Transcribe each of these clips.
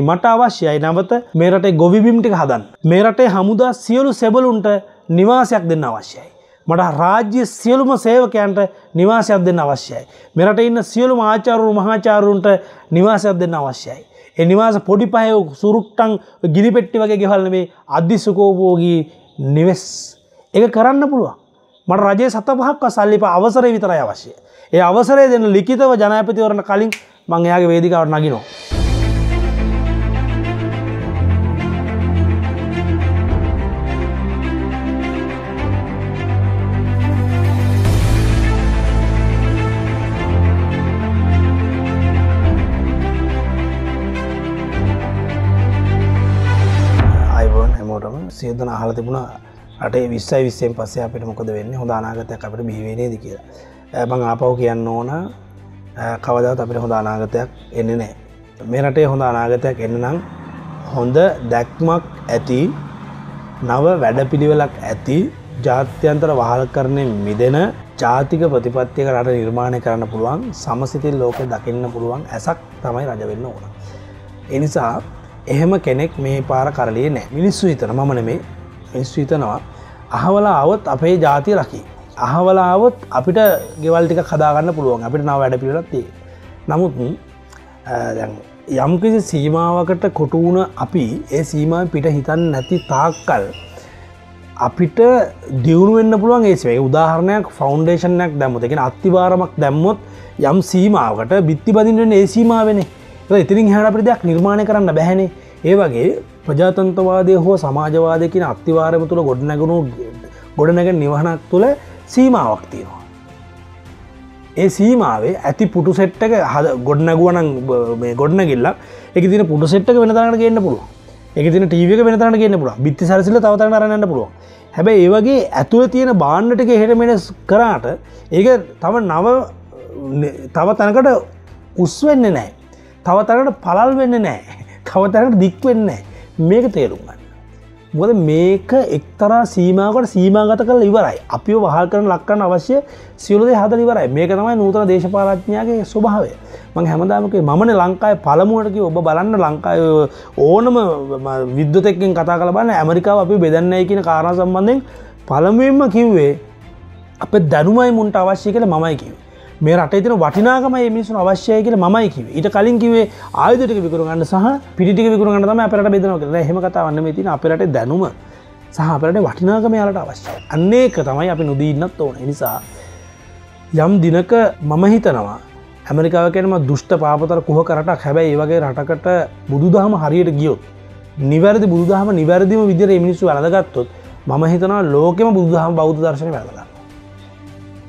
මට අවශ්‍යයි නැවත මේ රටේ ගොවිබිම්ටික හදන්. මේ රටේ හමුදා සියලු සෙබලුන්ට නිවාසයක් දෙන්න අවශ්‍යයි. මට රාජ්‍ය සියලුම සේවකයන්ට නිවාසයක් දෙන්න අවශ්‍යයි. මෙරට ඉන්න සියලු ආචාරු මහාචාරුන්ට නිවාසයක් දෙන්න අවශ්‍යයි. එ නිවාස පොඩි පහය සුරුට්ටං ගිලිපෙට්ටි වගේ ගෙහල්නවේ අධිස්සකෝපෝගී නිවෙස් එක කරන්න පුළුවන්. මට රජයේ සත පහක්ව සල්ලිප අවසරය විතරයි අවශ්‍ය. ඒ අවසරය දෙන්න ලිකිතව ජනපතිවරණ කලින් මං එයාගේ වේදිකාවට නගිනවා. සියදන අහල තිබුණ අටේ විස්සයි විස්සයෙන් පස්සේ අපිට මොකද වෙන්න? හොඳ අනාගතයක් අපට බිහිවෙනේද කියලා. බං ආපව් කියන්න ඕන කවදත් අපිට හොඳ අනාගතයක් එන්න නෑ මේ රටේ හොඳ අනාගතයක් එන්න නම් හොඳ දැක්මක් ඇති නව වැඩපිළිවෙලක් ඇති ජාත්‍යන්තර වහල් කරණය මිදෙන ජාතික ප්‍රතිපත්තියක රට නිර්මාණය කරන්න පුළුවන් සමසිතිල් ලෝක දකින්න පුළුවන් ඇසක් තමයි රජවෙන්න ඕන. එනිසා එහෙම කෙනෙක් මේ පාර කරලේ නෑ. මිනිස්සු හිතන මමන මේ මිනිස්සු හිතනවා අහවලා අවත් අපේ ජාතිය ලකි. අහවලාවත් අපිට ගෙවල්ටික කදාගන්න පුළුවන්. අපිට නව වැඩ පිලත්තිේ. නමුත් යම්කිසි සීමාවකට කොටුවුණ අපි ඒ සීමාව පිට හිතන් නැති තාක්කල් අපිට දියුණුවෙන්න්න පුළුවන් ඒසේ උදාහරණයක් ෆෞන්ඩේෂනයක් දැම්මත එකෙන අත්තිවාරමක් දැම්මොත් යම් සීමාවකට බිත්ති බදින්ට ඒ සීමාවෙන. ඉතිරින් හැට අපි දෙයක් නිර්මාණය කරන්න බැහැනේ. ඒ වගේ ප්‍රජාතන්තවාදය හෝ සමාජවාදයකින අත්තිවාරම තුළ ගොඩනැගුණු ගොඩනැග නිවහනක් තුළ සීමාවක් තියෙනවා. ඒ සීමාවේ ඇති පුටු සෙට්ටක හද ගොඩනැගුවන ගොඩනැගිල්ල එක තින පුටු සෙට්ක වෙනතරට ගන්න පුළුව එක තින ටීවක වෙනතරට ගන්න පුල බිත්ති සරසිල තවතර රන්න පුළුව හැබැයි ඒවගේ ඇතුව තියෙන බාණ්ඩටික හෙටමෙනස් කරාට ඒක තම නව තව තැනකට උස්වෙන්න නෑ තවතරට පලල් වෙන්න නෑ. තවතරට දික්වෙන්න මේක තේරුම්ගන්න මොද මේක එක්තරා සීමාවට සීමාගත කල ඉවරයි. අපි වහල් කරන ලක්කන්න අවශ්‍ය සියලුද හද ඉවරයි. මේක තමයි නූතන දේශපාලඥාගේ ස්වභාවය. මං හැමදාමක මන ලංකායි පළමුුවටක ඔබ බලන්න ලංකාය ඕනම විද්‍යතෙක්ෙන් කතා කල බන්න ඇමරිකාව අපි බෙදන්නයි කියන කාරණ සම්බන්ධයෙන් පළමුුවෙන්ම කිව්වේ අප දැනුමයි මුන්ට අවශ්‍ය කළ මමයි කිව මේ රට තින වටිනාකම මිනිසු අවශ්‍යය කියල මයි කිව ඊට කලින් කිවේ ආයුදටක විකරුගන්න සහ පිටික විකරුගන්න තම අපට බෙදන කර හෙම කතාවන්න තින අපරට දැනුම සහ අපට වටිනාකම යාලට අවශ්‍යය. අන්නේක තමයි අපි නොදීන්නත් ඕන. නිසා යම් දිනක මම හිතනවා ඇමරිකාවකෙනම දුෂ්ට පාපතර කුහ කරටක් හැබැයි ඒවගේ රටකට බුදුදහම හරියට ගියොත් නිවැරදි බුදුදහම නිවැරදිම විදිර මිනිස්සු වැලගත්තොත් ම හිතනවා ලෝකෙම බුදුදහම බෞද්ධ දර්ශන වැලගන්න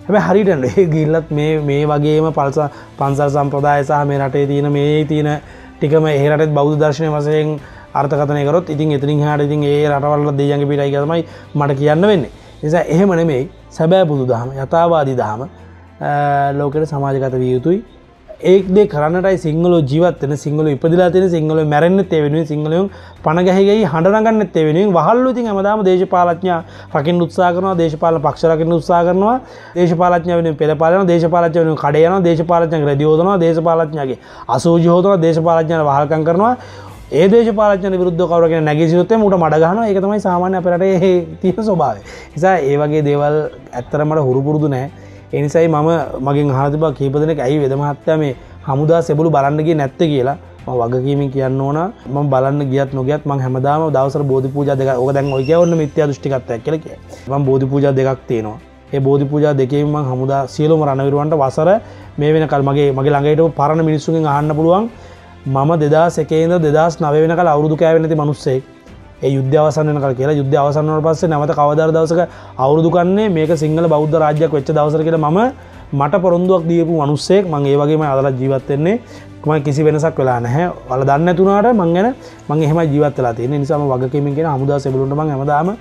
හැබ හරිට ඒ ගිල්ලත් මේ මේ වගේම පල්ස පන්සල් සම්ප්‍රදාය සහ මේ රටේ තියෙන මේ තියෙන ටිකම ඒරට බෞද්ධ දර්ශනය වසයෙන් අර්ථකතනයකරොත් ඉතින් එතිරින් හට ඉතින් ඒ රටවල්ල දේජගේ පිටයි කරමයි මට කියන්න වෙන්නේ. නිසා එහෙම නෙමෙයි. සැබෑ බුදු දහම යථවාදී දහම ලෝකට සමාජගත විය යුතුයි. ඒක්දේ කරන්නටයි සිංහලෝ ජීවත්වන සිංහල ඉපදිලා තියෙන සිංහල මැරෙන්න්න තෙවෙනුව සිංහලයුම් පණගැහගේ හඬනගන්න තෙවෙනුවෙන් වහල්ලු ති මදාම දේශපාලඥා රකින් උත්සා කරන දේශපාල පක්ෂරකින් උත්සා කරනවා. දේශපාලඥ වෙන පෙළපාලන දේශපාලච වන කඩයන දේශපාලචන රදියෝදන දේශපාලඥගේ අසූජහෝතන දේශපාලඥන වහල්කන් කරනවා. ඒ දේශපාලන විරුද්ධ කවරගෙන නැගසිුත්තේ මුට මඩගහන එකතමයි සාමාන්‍ය අපරට තිය ස්වභාව නිසා ඒවගේ දේවල් ඇත්තරමට හුරුපුරුදු නෑ එනිසයි මම මගින් හතිබ කීපදනෙක් ඇයි වෙදමහත්තයා මේ හමුදා සෙබලු බලන්නගේ නැත්ත කියලා. වගකීමින් කියන්න ඕන. ම බලන්න ගියත් නොගත් ම හැමදාම දවසර බෝධ පූජ දෙක ඕක දැන් ඔයකවන්න මිත්‍ය දෘෂ්ටිකත්ය කලක ම බෝධ පූජ දෙකක් තියෙනවා. ඒ බෝධ පූජ දෙකේම හමුදා සියලුම රණවිරුවන්ට වසර මේ වෙන කල් මගේ මගේ ළඟට පරණ මිනිස්සුගෙන් අහන්න පුළුවන්. මම දෙදා සකේද දෙදස් නව වෙන කල අවුදු කෑවෙනති මනුස්සෙක්. ඒ යුද්ධ අවසන්න කල් කියලා. යුද්ධ අවසන්නට පස්සේ නැවත කවදර දවසක අවුරුදු කන්නේ මේක සිංහල බෞද්ධ රාජ්‍යයක් වෙච්ච දවසර කියල ම මට පොරොන්දුවක් දීපු මනුස්සෙක්. මං ඒ වගේම අදලත් ජීවත්වෙන්නේ ම කිසි වෙනසක් වෙලා නැහැ. වල දන්න තුනාට මංගන මං එහම ජීවත්ලා තියෙන නිසාම වගකීමෙන් හමුදා සෙබලුට මං හමදාම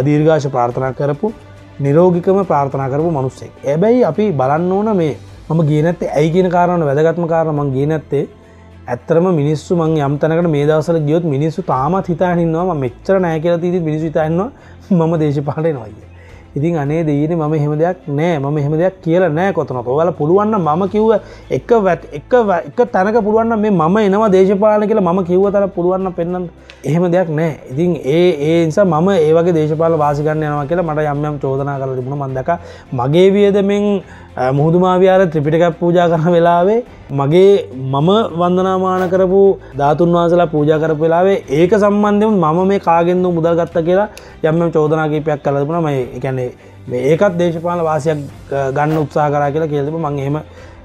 දීර්ඝාශ ප්‍රාර්ථනා කරපු නිරෝගිකම ප්‍රාර්ථනා කරපු මනුස්සෙක්. ඇබැයි අපි බලන්න ඕන මේ මම ගේනත්තේ ඇයි කියන කාරණ වැදගත්ම කාරණ මං ගේනත්තේ ඇත්තරම මිනිස්සු මං යම්තනකට මේ දවසල ගියොත් මිනිස්සු තාමත් හිතාහින්නවා මෙච්චර නෑ කියල තිීති මිනිසු හිතන්නවා මම දේශපාලය නොයි. ඉතින් අනේ දීන මම හෙම දෙයක් නෑ ම හෙම දෙයක් කියල නෑ කොතන ඔවල පුළුවන්න මම කිව්ව එක වැත් එක එක තැනක පුළුවන්න මේ මම එනවා දේශපාල කියලා මම කිව්ව තර පුළුවන්න පෙන්න්න එහෙම දෙයක් නෑ. ඉතින් ඒ ඒ නිසා මම ඒවගේ දේශපාල වාසිකන්න යනවා කියලා මට යම්යම් චෝදනා කර තිබුණ. මන්දක මගේ වියදමෙන් මුහුදුමාවියාර ත්‍රිපිටකක් පූජා කරන වෙලාවේ මගේ මම වන්දනාමාන කරපු ධාතුන් වහසලා පූජා කරපු වෙලාවේ ඒක සම්බන්ධයම මම මේ කාගෙන්ද මුදල් ගත්ත කියලා යම්ම චෝදනාකීපයක් කලබුණ ම එකැනේ ඒකත් දේශපාල වාසයක් ගන්න උත්සා කර කියලා කියලතිබ මං එහෙම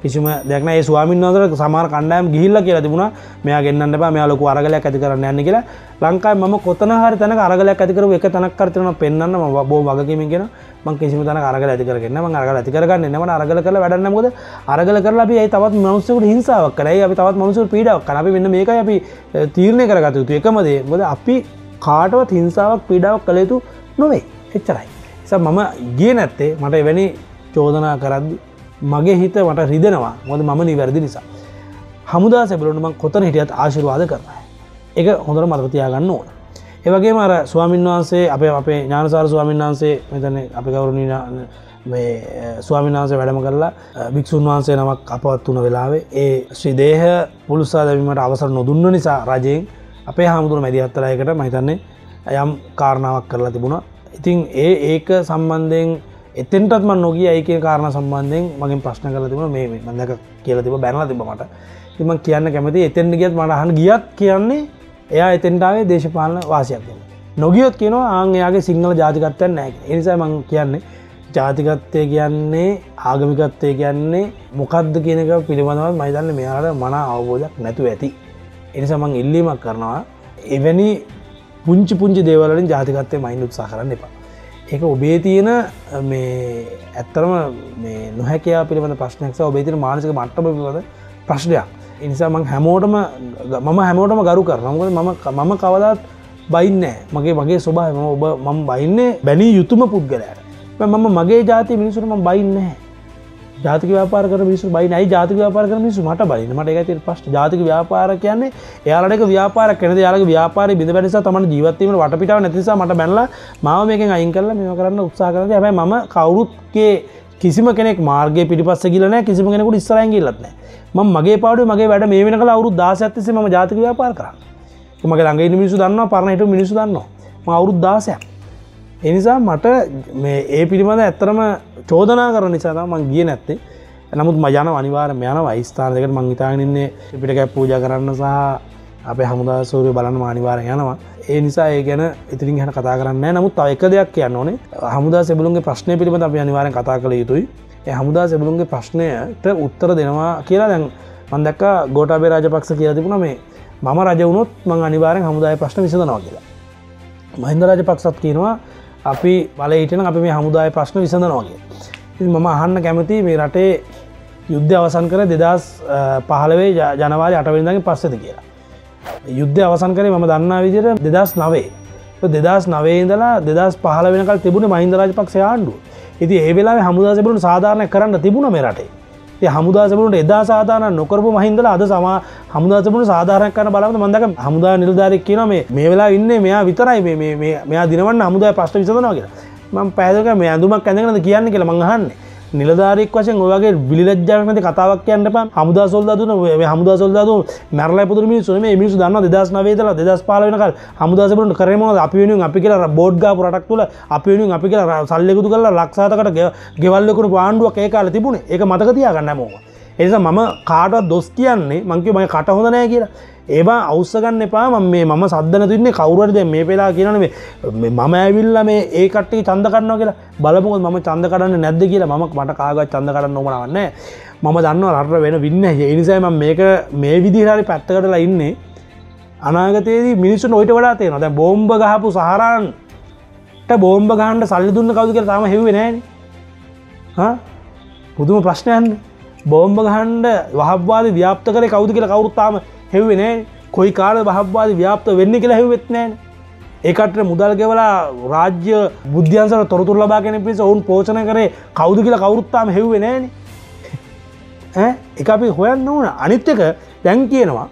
කිසිම දෙක්න ඒ ස්වාමින් වදර සමාර කණ්ඩයම් ගිහිල්ල කියලා තිබුණ. මෙයා ගන්නට බා මෙයාලොක අරගලයක් ඇති කරන්න යන්න කියලා. ලංකායි ම කොතන හරි තැන අරගලයක් ඇතිකර එක තනක් කරතන පෙන්න්න ම බෝ වගකීමගෙන මං කිසිම තන අරගල ඇතිකරන්න ම අරගල ඇතිකරගන්න නම අරගල කල වැඩන්නමුද අරගල කරලා අපි තවත් මනුස්සකට හිංසාවක් කරයි අපි තවත් මනුසු පීඩක් කනපි වෙන්න මේක අපි තීරණය කරගත යුතු. එකමදේ බොද අපි කාටවත් හිංසාවක් පීඩාවක් කළ යුතු නොවේ. එච්චරයි. ස මම ගිය නැත්තේ. මට එවැනි චෝදනා කරද්දි මගේ හිත මට රිදෙනවා. මොද මම නිවැරදි නිසා. හමුදා සැබලුටම කොතන හිටියත් ආශිරවාද කරන්න එක හොඳර මතකතියාගන්න ඕන. ඒවගේ මර ස්වාමීන් වහන්සේ අපේ අපේ ඥානසාර ස්වාමීන් වහන්සේ මෙතන අපි කවරුණ මේ ස්වාමීන් වහන්සේ වැඩම කරලා භික්‍ෂූන් වහන්සේ නමක් අපවත් වන වෙලාවේ ඒ ශ්‍රීදේහ පුළුස්සා දැමීමට අවසර නොදුන්න නිසා රජයෙන් අපේ හාමුදුර මැදි අත්තරයකට මහිතන්නේ යම් කාරණාවක් කරලා තිබුණා. ඉතින් ඒ ඒක සම්බන්ධයෙන් එතෙන්ටත්ම නොගිය ඒක කාරණ සම්බන්ධයෙන් මගින් ප්‍රශ්න කල තිබුණ මේ මදක කියල තිබ බැනල තිබමට තිම කියන්න කැමති එතෙන්ට ගියත් මටහන් ගියත් කියන්නේ එයා එතෙන්ටාවේ දේශපාලන වාසයක් දෙන්න. නොගියොත් කියනවා ආංයාගේ සිංහල ජාතිකත්තයන් නෑ එනිසා මං කියන්නේ ජාතිකත්තය කියන්නේ ආගමිකත්තය කියන්නේ මොකක්ද කියනක පිළිබඳව මයිතන්න මෙයාට මන අවබෝධයක් නැතු ඇති. එනිසමං ඉල්ලීමක් කරනවා එවැනි පුංචි පුංචි දේවලින් ජාතිකත්තය මයින් උත්සා කරන්න එපා. ඒක ඔබේ තියෙන මේ ඇත්තරම නොහැකයා පිළිබඳ ප්‍රශ්නයක් ඔබේ තින මානසික මට්ටම පිබඳ ප්‍රශ්නයක්. එනිසා මං හැමෝටම මම හැමෝටම ගරු කරනමකද මම මම කවදත් බයින්නෑ මගේ මගේ ස්වභාම ඔබ මම බයින්නේ බැනී යුතුම පුද්ගලයට. මම මගේ ජාති මිනිසුරම බයින්නෑ ජාතික ව්‍යාපාර මිනිසු බයිනයි ජාතික ව්‍යාපාර මිනිසු මට බලින මට ඇති පස් ජාතික ව්‍යාපාර කියන්නේ යාලක ව්‍යාපාර කෙන යාලක ව්යාපාර බිඳ පැනිසා තම ජීවත්වීම වටපිටාව නැතිසා මට බැල්ල මාව මේක අයින් කරල මෙම කරන්න උත්සා කරද හැබයි ම කවුරුත්ගේ කිසිම කෙනෙක් මාර්ග පිටිපස්ස කියලනෑ කිසිම කෙනෙකුට ඉස්සරයින් ගිල්ලත්නෑ ම මගේ පාඩු මගේ වැඩ මේ වෙන කල අවුරු දාසඇත්තෙස ම ජාතික ව්‍යාපාර කරන්න. මගේ ළඟ මිනිසු දන්න පරණයට මිනිසු දන්නවා. අවුරුත් දාසයක් එනිසා මට මේ ඒ පිළිබඳ ඇත්තරම චෝදනා කර නිසාද මං ගිය නැත්තේ. නමුත් මජන අනිවාර යන වයිස්ථානයකට මංහිතාගනින්නේ පිටකැ පූජ කරන්න සහ අපේ හමුදා සූරය බලන්න අනිවාර යනවා. ඒ නිසා ඒ ගැන ඉතිරින් හැන කතා කරන්න නමුත් එක දෙයක් කියන්න ඕනේ. හමුදා සෙබලුන්ගේ ප්‍රශ්නය පිළිබඳ අප අනිවාරෙන් කතා කළ යුතුයි. හමුදා සෙබලුන්ගේ ප්‍රශ්නයට උත්තර දෙනවා කියලා දැන් මන්දක්ක ගෝටාබේ රාජපක්ෂ කියලා තිබුණ මේ මම රජවුණොත් මං අනිවාරෙන් හමුදාය ප්‍රශ්න විසඳනවා කියලා. මහින්ද රාජපක්ෂත් කියනවා අපි බලහිටන අපි මේ හමුදාය ප්‍රශ්න විසඳනවාගේ මම අහන්න කැමති මේ රටේ යුද්ධ අවසන් කර දෙදස් පහලවේ ජනවාරය අටවෙනිදගේ පස්සද කියලා. යුද්ධ අවසන් කරේ මම දන්නා විදිර දෙදස් නවේ දෙදස් නවේදලා දෙදස් පහල වෙනකල් තිබුණ මහින්දරාජ පක්ෂ ආණ්ඩුව. ඉති ඒ වෙලා හමුදාසබලු සාධාරණය කරන්න තිබුණ මේ රටේ. හමුදාසපුට එදා සාධාන නොකරපු මහින්දල අද සමා හමුදාසපුට සාධාරන කන බලන්න මන්දක හමුදා නිල්ධාරක් කියන මේ මේ වෙලා ඉන්න මෙයා විතරයි මෙයා දිනවන්න හමුදාය ප්‍රශ්ට විසඳනවා කියලා. මං පැදක මේ ඇඳුමක් ඇඳගනද කියන්න කියලා මංහන්නේ නිලධාරෙක් වශයෙන් ඔයගේ විලිජ්ජානති කතාවක් කියන්න ප හමුදා සොල්දාතුන හමුදා සොල්දාතු මැරල පුදුර මිනිසු මේ මිනිසු දන්න දෙදස් නවේදල දෙදස් පාලනකල් හමුදාසපට කරම අපි වෙනුවෙන් අපි කියලා බෝඩ්ගා රටක් තුල අපි වෙනුවෙන් අපි කියලා සල්ලෙකුතු කල්ලා ලක්ෂාතකට ගෙවල්ලකුණු පාණ්ඩුවක් ඒ කාල තිබුණ. එක මතකතියා ගන්න මෝවා එනිසා මම කාටත් දොස් කියන්නේ මංකිව මයි කට හොඳ නෑ කියලා. ඒවා අවස්සගන්න එපා. ම මේ මම සද්ධන තින්නේ කවුරද මේ පෙලා කියනන මේ මම ඇවිල්ල මේ ඒ කට්ටි චන්ද කරන්න කියලා බලමුත් ම චන්ද කරන්න නැද්ද කියලා ම මට කාගත් චන්ද කරන්න ඕමනවන්න මම දන්න රට වෙන වින්න එනිසාම මේක මේ විදිහරි පැත්තකටලා ඉන්නේ. අනාගතයේදී මිනිස්සු නොයිට වඩා තියෙන දැ බෝම්භ ගහපු සහරන්ට බෝම්භ ගහන්ට සල්ලි දුන්න කවු කියල තම හෙවෙනෑන පුදුම ප්‍රශ්නයන්නේ බෝම්භ ගහන්ඩ වහබවාද ව්‍යාප්ත කර කවුද කියල කවරුත්තාම හෙව්වෙනෑ කොයි කාල වහබවාද ව්‍යාප්ත වෙන්න කියලා හෙවෙත්නෑන ඒකට මුදල් ගෙවලා රාජ්‍ය බුද්ධ්‍යන්සර තොරතුර ලබාගෙන පිස ඔවුන් පෝචන කරේ කවුද කියලා කවුරුත්තාම හෙව්වෙනෑන එක අපි හොයන්න ඕන. අනිත්්‍යක දැන් කියනවා.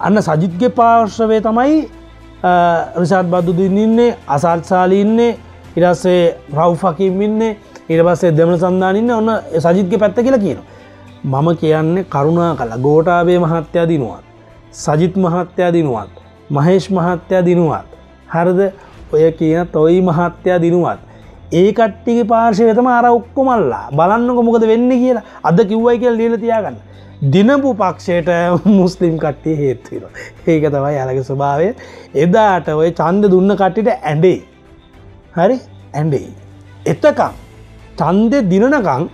අන්න සජිත්ගේ පාර්ශ්වය තමයි රිසාත් බද්දු දින්නන්නේ අසාර්සාලඉන්නේ ඉරස්සේ රව්ෆකිම් ඉන්නේ ඉට පස්සේ දෙමන සන්ධානන්න ඔන්න සජිත්ක පැත්ත කියලා කියන. මම කියන්නේ කරුණා කළ ගෝටාබේ මහත්‍යයා දිනුවත්. සජිත් මහත්‍යයා දිනුවත්. මහේෂ් මහත්‍යයා දිනුවත්. හරද ඔය කියන තොයි මහත්‍යයා දිනුවත්. ඒ කට්ටිගේ පාර්ශය වෙතම අර ඔක්කොමල්ලා බලන්නක මොකද වෙන්න කියලා අද කිව්වයි කියල් ලියල තියාගන්න. දිනපු පක්ෂයට මුස්ලිම් කට්ටිය හේත්තුවෙන. ඒක තමයි අලග ස්වභාවය එදාට ඔය චන්ද දුන්න කට්ටිට ඇඩේ. හරි ඇන්ඩේ. එතකම් චන්දය දිනනකං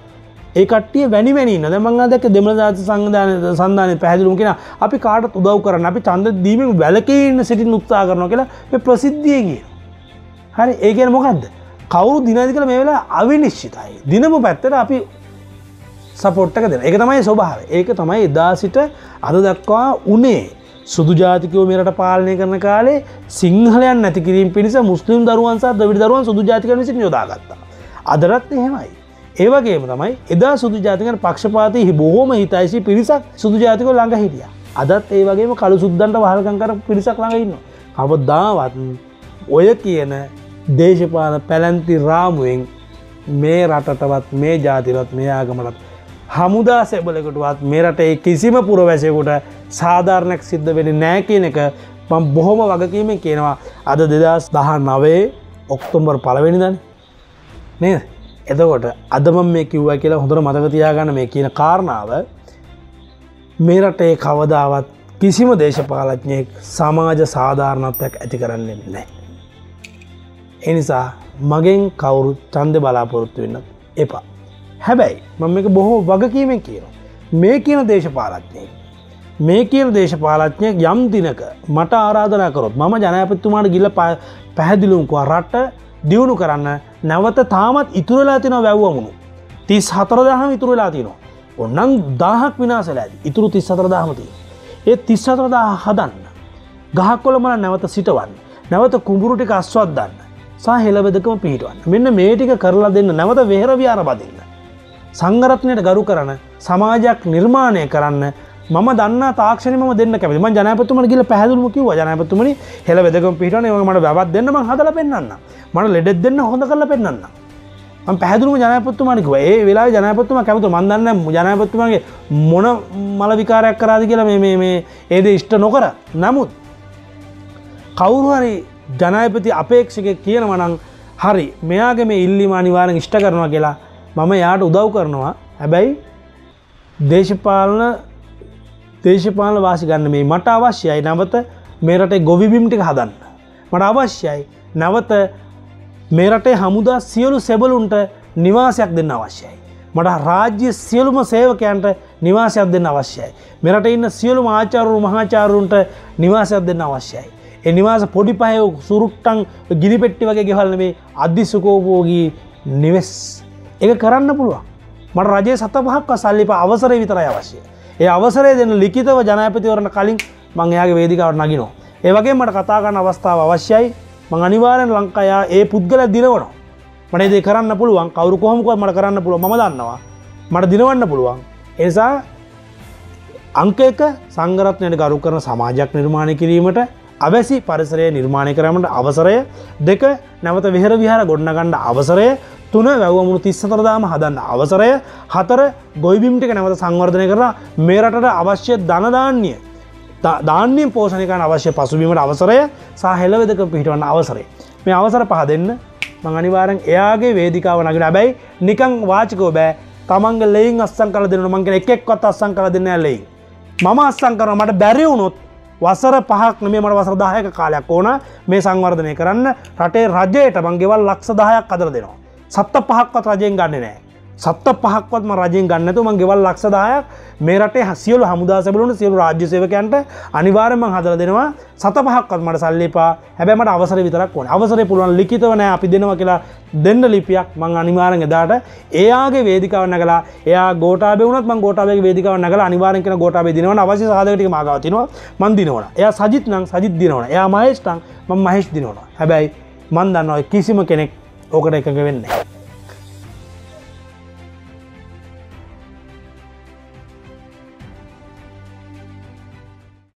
ඒකටිය වැනි වැනි නදමං දක දෙමළ ජාති සංධාන සන්ධානය පැහදිලුම් කියෙන අපි කාට උදව් කරන්න අපි චන්ද දීමෙන් වැලකඉන්න සිටින් උත්සා කරන කියලා ප්‍රසිද්ධිය කිය. හරි ඒකෙන මොකක්ද කවුරු දිනදි කළ මේ වෙලා අවිනිශ්චිතයි. දිනම පැත්තට අපි සපොට්ටක දෙන එක තමයි ස්වභාව ඒක තමයි එදා සිට අද දක්වා උනේ සුදු ජාතිකෝ මෙරට පාලනය කරන කාලේ සිංහලයන් නැතිකිරීම පිණිස මුස්ලිම් දරුවන්සා දවිඩ දරුවන් සුදු ජාතික විසින් යොදාගත්තා. අදරත් එහෙමයි. ඒවගේම තමයි එදා සුදු ජාතිකන පක්ෂපාති බොහෝම හිතයිසි පිරිසක් සුදු ජාතික ළඟ හිටිය. අදත් ඒ වගේම කළු සුද්දන්ට වහල්කං කර පිරිසක් ළඟඉන්න. අවදාවත් ඔය කියන දේශපාන පැලැන්ති රාමුවෙන් මේ රටටවත් මේ ජාතිරත් මේ ආගමටත් හමුදා සැබලකටවත් මෙරට ඒ කිසිම පුරවැසයකුට සාධාරණයක් සිද්ධ වෙන නෑ කියන එක මං බොහොම වගකීමෙන් කියනවා අද දෙදස් දහ නවේ ඔක්තොම්බර් පලවෙනිදන නේ එතකොට අදමම් මේ කිව්ව කියලා හොඳර මතකතියාගන්න මේ කියන කාරණාව මේ රටේ කවදාවත් කිසිම දේශපාලඥයෙක් සමාජ සාධාරණත්වයක් ඇති කරන්නේ නෑ. එනිසා මගෙන් කවුරු චන්ද බලාපොරොත්තු වෙන්න එපා. හැබැයි මම එක බොහෝ වගකීමෙන් කියනවා. මේ කියන දේශපාලත්ඥය. මේ කියන දේශපාලත්ඥය යම් දිනක මට ආරාධනා කරොත් මම ජනයපත්තුමාට ගිල්ල පැහැදිලුම්කවා රට්ට දියුණු කරන්න නැවත තාමත් ඉතුරලා තින වැැව්වමුණු. තිස් හතර දහම ඉතුරලා තිනවා. ඔන්නන් දාහක් විනාසල ඇද ඉතුරු තිස් සතර දාහමතිය. ඒ තිස් සතරදා හදන්න. ගහක්කොළමල නැවත සිටවන්න. නැවත කුඹුරුටික අස්වත්දන්න. සා හෙළවෙදකම පිහිටුවන්න මෙන්න මේටික කරලා දෙන්න නැවත වෙහෙර වියාර බදින්න. සංගරත්නයට ගරු කරන සමාජයක් නිර්මාණය කරන්න ම දන්න තාක්ෂණ ම දෙන්න කැම ම ජනපතුම ගල පැහදුම කිව ජනපතුමනි හෙල වෙදක පිටන මට බවත් දෙන්න හදල පෙන්න්න මට ලෙඩෙත් දෙන්න හොඳ කරල පෙන්න්න පැහදුම ජනපත්තුමනික ඒ වෙලා ජනපත්තුම කැමතු මන්දන්න ජනපත්තුමගේ මොන මල විකාරයක් කරාද කියලා මේ මේ ඒද ඉෂ්ට නොකර. නමුත් කවුරුහරි ජනයපති අපේක්ෂක කියනවනං හරි මෙයාගේ මේ ඉල්ලි මානිවාරෙන් ඉෂ්ට කරනවා කියලා මම යාට උදව් කරනවා. හැබැයි දේශපාලන දේශපාල වාසි ගන්න මේ මට අවශ්‍යයි නවත මේරට ගොවිබිම්ටික හදන්න. මට අවශ්‍යයි නැවත මේරටේ හමුදා සියලු සෙබලුන්ට නිවාසයක් දෙන්න අවශ්‍යයි. මට රාජ්‍ය සියලුම සේවකයන්ට නිවාසයක් දෙන්න අවශ්‍යයි. මෙරට ඉන්න සියලු ආචාරු මහාචාරුන්ට නිවාසයක් දෙන්න අවශ්‍යයි. එනිවාස පොඩි පහය සුරුට්ටන් ගිලිපෙට්ටි වගේ ගෙහල්න මේ අධිස්සුකෝපෝගී නිවෙස් එක කරන්න පුළුවන් මට රජය සත පහක්ව සල්ලිප අවසරය විතරයි අවශ්‍යය ඒ අවසරය දෙන්න ලිකිතව ජනපතිවරණ කලින් මං එයාගේ වේදිකාවට නගිනවා. ඒවගේ මට කතාගන්න අවස්ථාව අවශ්‍යයි. මං අනිවාරෙන් ලංකායා ඒ පුද්ගල දිනවන මට දේ කරන්න පුළුවන්. කවරු කොහොමකුව මට කරන්න පුළුව ම දන්නවා. මට දිනවන්න පුළුවන්. එසා අංකයක සංගරත්නයට ගරු කරන සමාජයක් නිර්මාණය කිරීමට අවැසි පරිසරය නිර්මාණය කරමට අවසරය. දෙක නැවත විහර විහාර ගොඩනගණ්ඩ අවසරය. තුන වැවමුණු තිස්සතරදාම හදන්න. අවසරය හතර ගොයිබිම්ටික නැවත සංවර්ධනය කරලා මේරටට අවශ්‍ය ධනධාන්‍ය ධාන්‍යයෙන් පෝෂණයකන අවශ්‍ය පසුබීමට අවසරය සාහෙලවෙදක පිහිටවන්න අවසරේ මේ අවසර පහ දෙන්න මංනිවාරෙන් එයාගේ වේදිකාව නගෙන ඇබැයි නිකං වාචකෝ බෑ. තමන්ග ලෙයින් අස්සන් කල දෙන්න මංගෙන එකෙක්වත් අස්සන් කල දෙන්න ඇල්ලෙයි මම අස්සන් කරන මට බැරිවුණොත් වසර පහක් මේ මට වසරදායක කාලයක් ඕන. මේ සංවර්ධනය කරන්න. රටේ රජයට මංගෙවල් ලක්ෂ දහයක් අදර දෙනවා. සත්ත පහක්වත් රජයෙන් ගන්න නෑ. සත්ත පහක්වත්ම රජයෙන් ගන්නතු මං ගෙවල් ලක්ෂදායක් මේ රටේ හසියලු හමුදාසබලුන සියලු රාජ්‍ය සේවකයන්ට අනිවාරම හදර දෙනවා. සත පහක්වත් මට සල්ලිපා. හැබැමට අවසර විතරක් ඕන. අවසර පුළුවන් ලිකිතවන අපි දෙනවා කියලා දෙන්න ලිපියක් මං අනිවාරෙන් එදාට. ඒයාගේ වේදිකාව නගලා එයා ගෝටා බවනත් ම ගෝටාවේ වේදිකාව නගල අනිවාරෙන් කන ගෝටාව දිනවන අවශ්‍ය සාධකට මාගවතිනවා මන් දිනවන. එයා සජිත් නං සජිත් දිනවන. එයා මහේෂ්ටන් ම මහෙෂ් දිනවන හැබැයි මන් දන්නවා කිසිම කෙනෙක් ඕකට එකඟ වෙන්නේ.